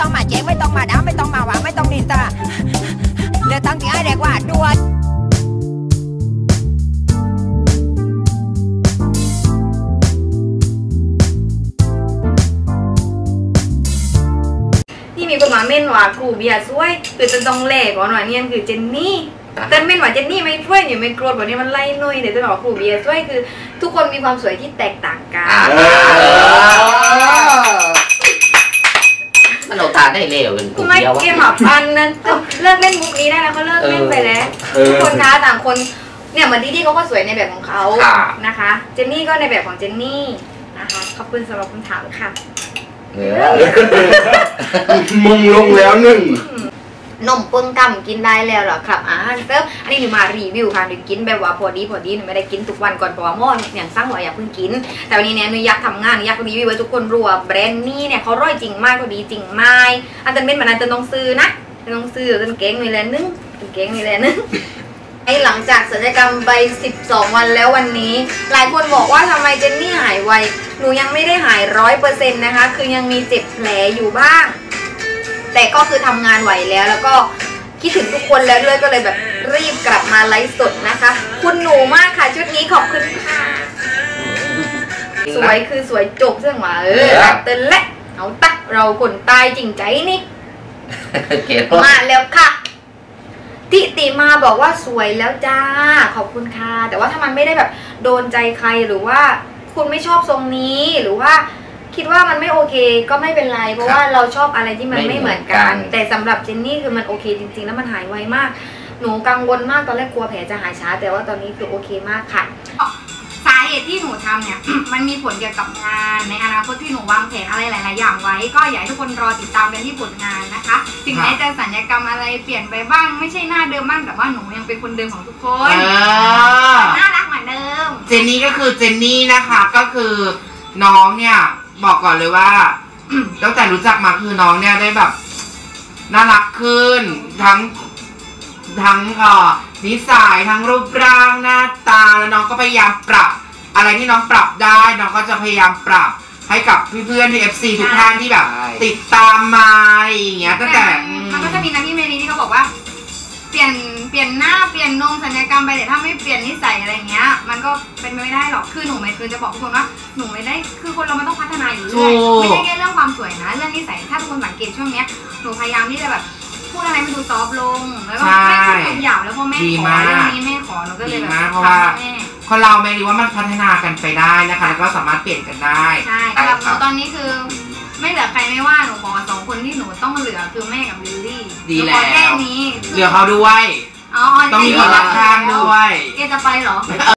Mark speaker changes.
Speaker 1: ต้องมาแจ้งไม่ต้องมาด่าไม่ต้องมาว่าไม่ต้องนินตาเดี๋ยวตั้งที่ให้เด็กว่าด้วย
Speaker 2: นี่มีคนมาเม่นว่าครูเบียร์ช่วยคือจะต้องแหลกก่อนว่าเนี่ยคือเจนนี่แต่เม่นว่าเจนนี่ไม่ช่วยอยู่ไม่โกรธแบบนี้มันไล่นุ่ยแต่จะบอกว่าครูเบียร์ช่วยคือ ทุกคนมีความสวยที่แตกต่างกัน
Speaker 3: ได้เร็วเป็นกลุ่ม
Speaker 2: ไม่
Speaker 3: เดียววะ
Speaker 2: เกมหมาพันนั้นเลิกเล่นมุกนี้ได้แล้วเขาเลิกเล่นไปแล้ว
Speaker 4: เออ
Speaker 2: ทุกคนคะต่างคนเนี่ยเหมือนดีดีเขาก็สวยในแบบของเขา
Speaker 3: ค่ะ
Speaker 2: นะคะ เจนนี่ก็ในแบบของเจนนี่นะคะขอบคุณสำหรับคำถามค่ะ
Speaker 3: เออ
Speaker 4: มงลงแล้วหนึ่ง
Speaker 2: นมปึ้งกำกินได้แล้วเหรอครับอาหารเสริมอันนี้หนูมารีวิวค่ะหนูกินแบบว่าพอดีพอดีหนูไม่ได้กินทุกวันก่อนเพราะว่าหม้ออย่างสร้างหน่อยอย่าเพิ่งกิน แต่วันนี้เนี่ยหนูอยากทำงานหนูอยากรีวิวให้ทุกคนรู้ว่าแบรนด์นี้เนี่ยเขาร่อยจริงมากเขาดีจริงไหมอันเตนเป็นมันอันเตนต้องซื้อนะเตนต้องซื้อเตนเก่งมีแลนึงเตนเก่งมีแลนึงไอหลังจากศัลยกรรมไป 12 วันแล้ววันนี้ หลายคนบอกว่าทำไมเจนนี่หายไว หนูยังไม่ได้หายร้อยเปอร์เซ็นต์นะคะ คือยังมีเจ็บแผลอยู่บ้าง แต่ก็คือทำงานไหวแล้ว แล้วก็คิดถึงทุกคนแล้วด้วยก็เลยแบบรีบกลับมาไลฟ์สดนะคะ คุณหนูมากค่ะชุดนี้ขอบคุณค่ะสวยคือสวยจบเรื่องว่าเออรักเต้นและเอาตักเราคนตายจริงใจนี่
Speaker 3: เกลียดว่า
Speaker 2: มาแล้วค่ะติติมาบอกว่าสวยแล้วจ้า ขอบคุณค่ะ แต่ว่าถ้ามันไม่ได้แบบโดนใจใครหรือว่าคุณไม่ชอบทรงนี้หรือว่า คิดว่ามันไม่โอเคก็ไม่เป็นไร เพราะว่าเราชอบอะไรที่มันไม่เหมือนกัน แต่สำหรับเจนนี่คือมันโอเคจริงๆ แล้วมันหายไวมาก หนูกังวลมากตอนแรกกลัวแผลจะหายช้า แต่ว่าตอนนี้คือโอเคมากค่ะสาเหตุที่หนูทำเนี่ยมันมีผลเกี่ยวกับงานในอนาคตที่หนูวางแผนอะไรหลาย ๆ อย่างไว้ ก็อยากให้ทุกคนรอติดตามกันที่ผลงานนะคะถึงแม้จะสัญญกรรมอะไรเปลี่ยนไปบ้างไม่ใช่หน้าเดิมบ้างแต่ว่าหนูยังเป็นคนเดิมของทุกคน
Speaker 5: เออ
Speaker 2: น่ารักเหมือนเดิม
Speaker 5: เจนนี่ก็คือเจนนี่นะคะก็คือน้องเนี่ย บอกก่อนเลยว่า ตั้งแต่รู้จักมาคือน้องเนี่ยได้แบบน่ารักขึ้น ทั้งทั้งเอ่อนิสัยทั้งรูปร่างหน้าตาแล้วน้องก็พยายามปรับ อะไรที่น้องปรับได้น้องก็จะพยายามปรับให้กับเพื่อนๆที่ FC ทุกท่านที่แบบ ติดตามมาอย่างเงี้ยตั้งแต่อืม
Speaker 2: มันก็จะมีนะพี่เมลี ปลี่ยนเปลี่ยนหน้าเปลี่ยนนมสัญญกรรมไปแต่ถ้าไม่เปลี่ยนนิสัยอะไรเงี้ย มันก็เป็นไปไม่ได้หรอกคือหนูไม่คือจะบอกทุกคนว่าหนูไม่ได้คือคนเรามันต้องพัฒนาอยู่เรื่อย
Speaker 5: ถูก
Speaker 2: ไม่ใช่แค่เรื่องความสวยนะ เรื่องนิสัยถ้าทุกคนสังเกตช่วงเนี้ยหนูพยายามที่จะแบบพูดอะไรไม่ดูซอฟต์ลงแล้วก็ไม่พูดคำหยาบแล้วพอแม่
Speaker 5: ดี
Speaker 2: ขอ
Speaker 5: มาก
Speaker 2: เรื่องนี้แม่ขอหนูก็เลยแบบ
Speaker 5: ดีมากเพราะว่า
Speaker 2: ทำให้แม่
Speaker 5: คนเราไม่รู้ว่ามันพัฒนากันไปได้นะคะแล้วก็สามารถเปลี่ยนกันได้
Speaker 2: ใช่สำหรับหนูตอนนี้คือ ไม่เหลือใครไม่ว่าหนูขอสองคนที่หนูต้องเหลือคือแม่กับลิลลี่
Speaker 5: ดี
Speaker 2: หนูขอ
Speaker 5: แล้ว
Speaker 2: แค่นี้
Speaker 5: เหลือเขาด้วย
Speaker 2: อ๋อ
Speaker 5: ต้องมีคนรักข้างด้วย
Speaker 2: แกจะไปเหรอ